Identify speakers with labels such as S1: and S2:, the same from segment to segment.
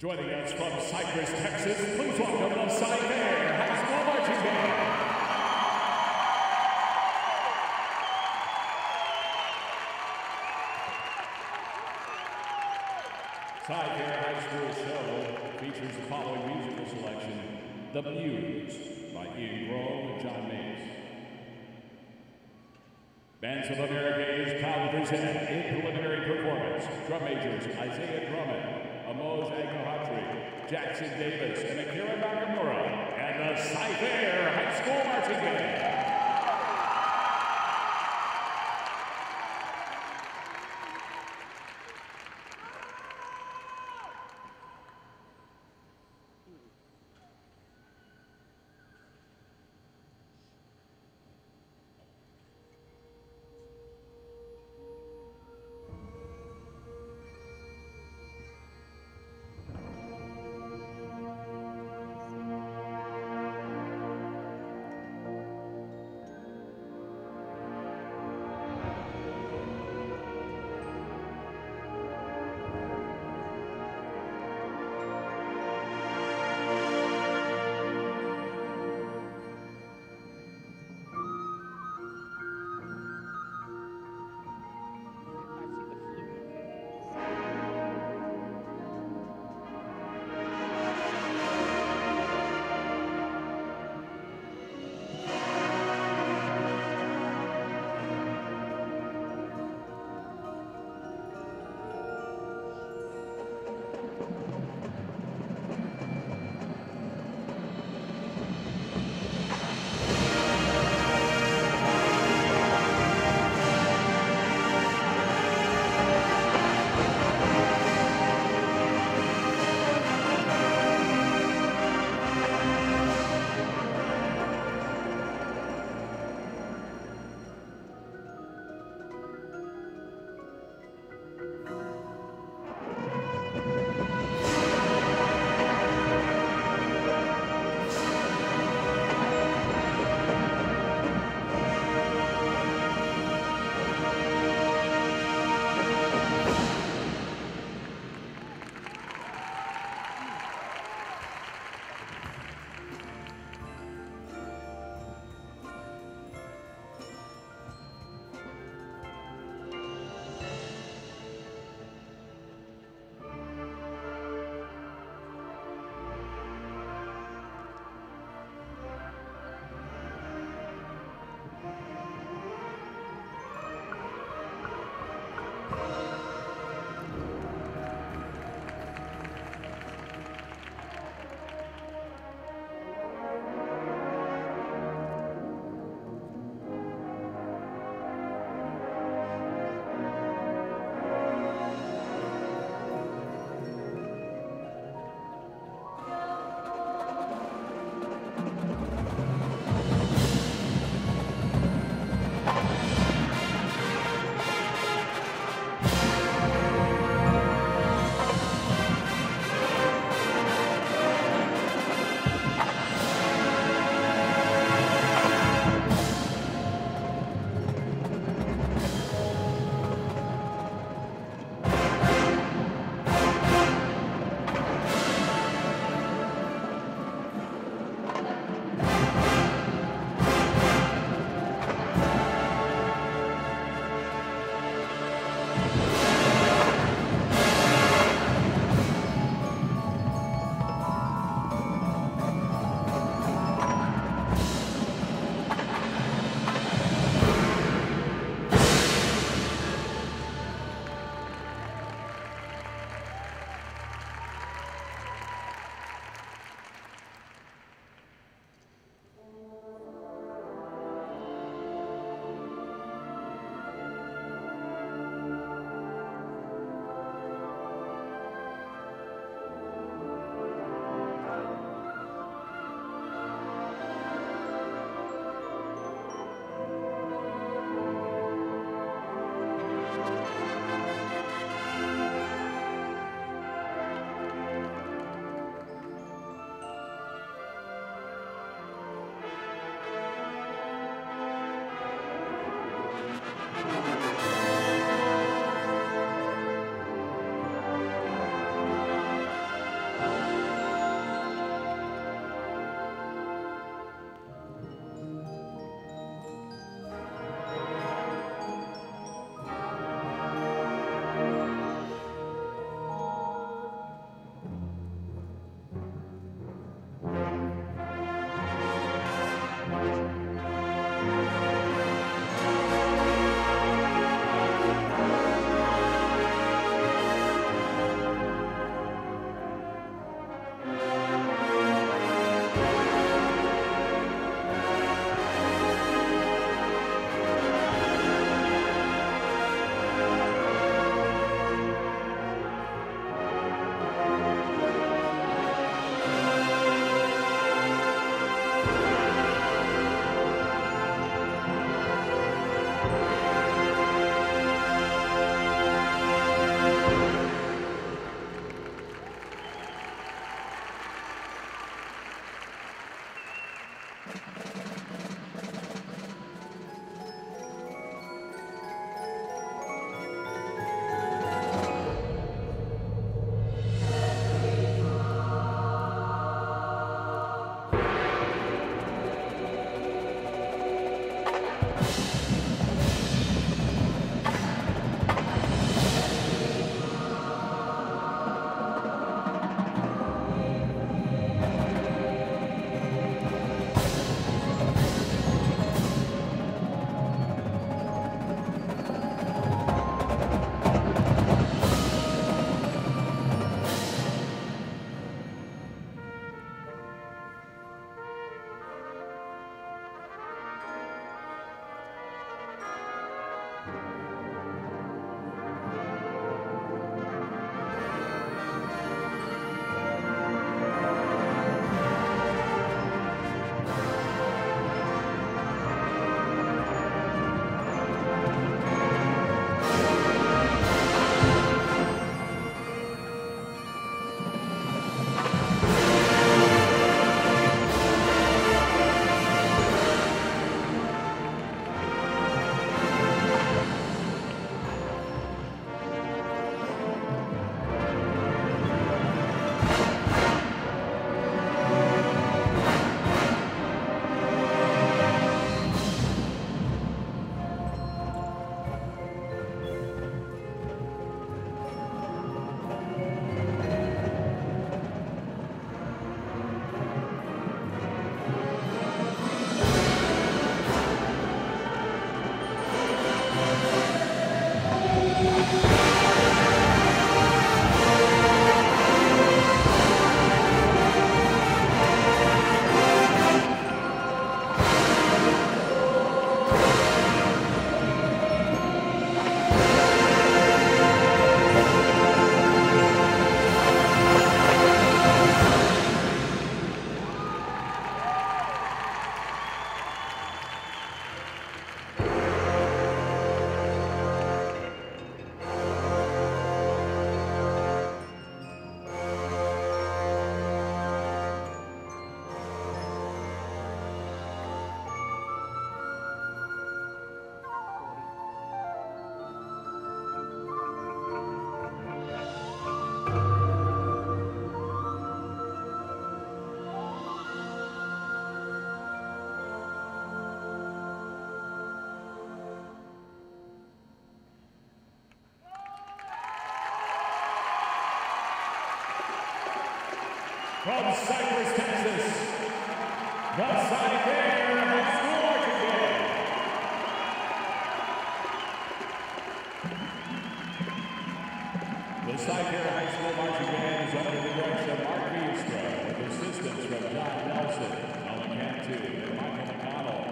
S1: Joining us from Cypress, Texas, please welcome the Cy-Fair High School Marching Band. Cy-Fair High School Show features the following musical selection, The Muse by Ian Grove and John Mays. Bands of America is proud to present in preliminary performance drum majors Isaiah Drummond, Amoj Agnihotri, Jackson Davis, and Akira Nakamura, and the Cy-Fair High School From Cypress, Texas, the Cy-Fair High School Marching Band. The Cy-Fair High School Marching Band is under the direction of Mark Viestra, with assistance from John Nelson, Alan Cantu, and Michael McConnell.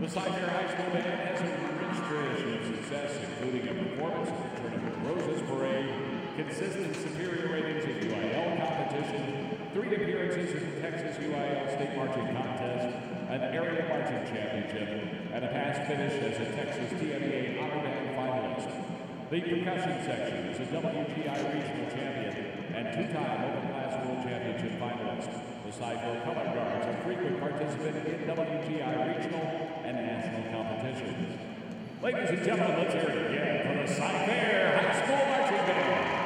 S1: The Cy-Fair High School Band has a rich tradition of success, including a performance at the Tournament Roses Parade, consistent superior ratings in UIL competition, three appearances in the Texas UIL State Marching Contest, an area marching championship, and a past finish as a Texas TMA Honor Band finalist. The percussion section is a WGI regional champion and two-time Open Class World Championship finalist. The Cy-Fair Color Guards are frequent participant in WGI regional and national competitions. Ladies and gentlemen, let's hear it again for the Cy-Fair High School Marching Band.